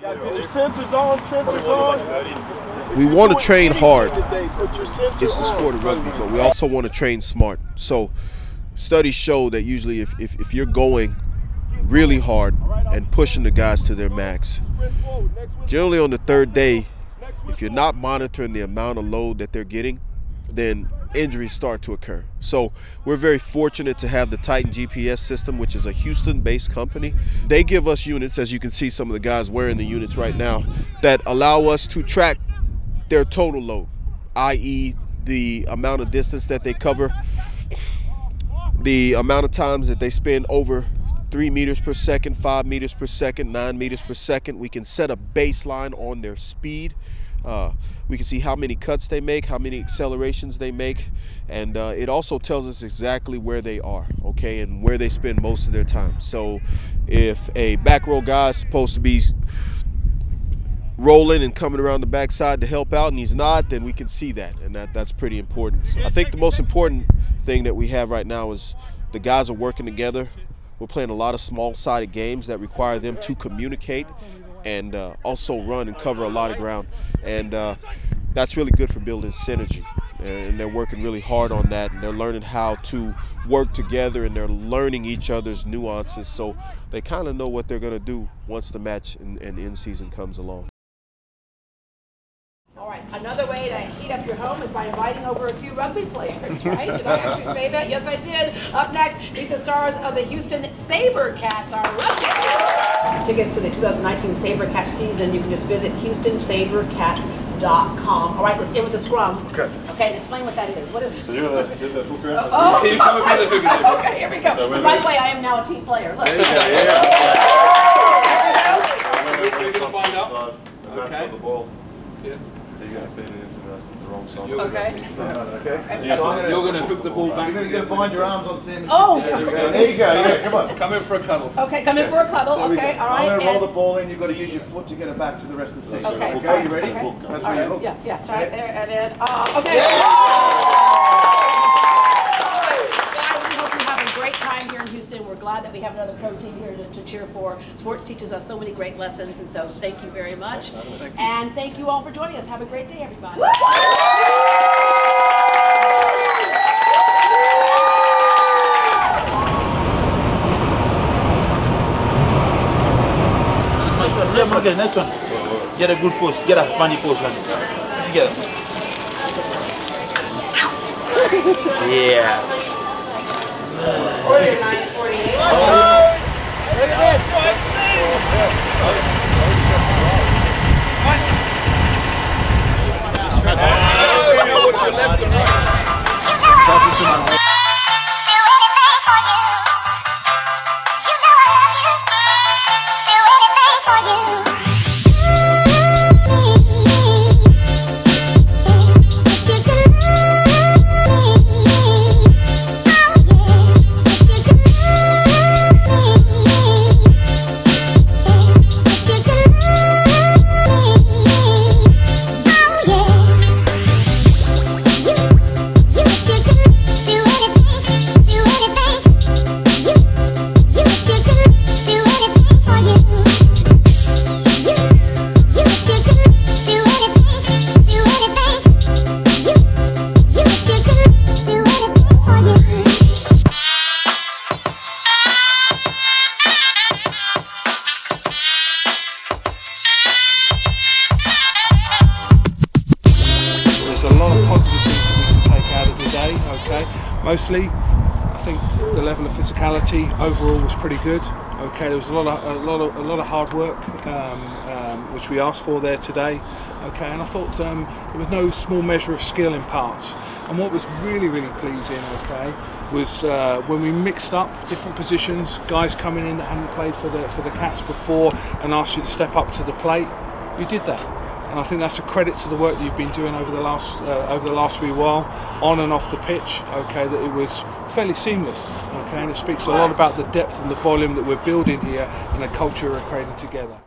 sensors on, sensors on. We want to train hard. It's the sport of rugby, but we also want to train smart. So studies show that usually if, if, if you're going really hard and pushing the guys to their max, generally on the third day, if you're not monitoring the amount of load that they're getting, then injuries start to occur. So we're very fortunate to have the Titan GPS system, which is a Houston-based company. They give us units, as you can see some of the guys wearing the units right now, that allow us to track their total load, i.e. the amount of distance that they cover, the amount of times that they spend over three meters per second, five meters per second, nine meters per second. We can set a baseline on their speed. Uh, we can see how many cuts they make, how many accelerations they make, and uh, it also tells us exactly where they are, okay, and where they spend most of their time. So if a back row guy is supposed to be rolling and coming around the backside to help out and he's not, then we can see that, and that, that's pretty important. So I think the most important thing that we have right now is the guys are working together. We're playing a lot of small-sided games that require them to communicate and uh, also run and cover a lot of ground. And uh, that's really good for building synergy. And they're working really hard on that. And they're learning how to work together and they're learning each other's nuances so they kind of know what they're going to do once the match and, and end season comes along. All right, another way to heat up your home is by inviting over a few rugby players, right? Did I actually say that? Yes, I did. Up next, meet the stars of the Houston SaberCats, our rugby. Tickets to the 2019 SaberCat season, you can just visit HoustonSaberCats.com. All right, let's get with the scrum. Okay. Okay, and explain what that is. What is it? So you're the, you're the hooker? Oh, You come and be the hooker. okay, here we go. So by the way, I am now a team player. Look. We're gonna bind up. So, the guys Okay. got the ball. Yeah. He's going to feed it into the, the wrong side. You're Okay. Okay. You're gonna hook the ball back. You're going to bind your arms on Sam. Oh, Yeah, there we There you go. Yeah, come on. Come in for a cuddle. Okay, come in for a cuddle. There Okay, go. all I'm going to roll and- the ball in. You've got to use your foot to get it back to the rest of the team. Okay. Okay, you ready? Okay. That's All where you right. hook. Yeah, yeah, right there, and then, uh, okay. Guys, we hope you're having a great time here in Houston. We're glad that we have another pro team here to, to cheer for. Sports teaches us so many great lessons, and so thank you very much. Thank you. And thank you all for joining us. Have a great day, everybody. Next one, okay, next one. Get a good pose. Get a funny pose, man. Get it. Yeah. Mostly, I think the level of physicality overall was pretty good. Okay, there was a lot of a lot of a lot of hard work um, um, which we asked for there today. Okay, and I thought um, there was no small measure of skill in parts. And what was really really pleasing, okay, was uh, when we mixed up different positions, guys coming in that hadn't played for the for the Cats before and asked you to step up to the plate. You did that and I think that's a credit to the work that you've been doing over the last uh, over the last wee while, on and off the pitch. Okay, that it was fairly seamless. Okay, and it speaks a lot about the depth and the volume that we're building here and the culture we're creating together.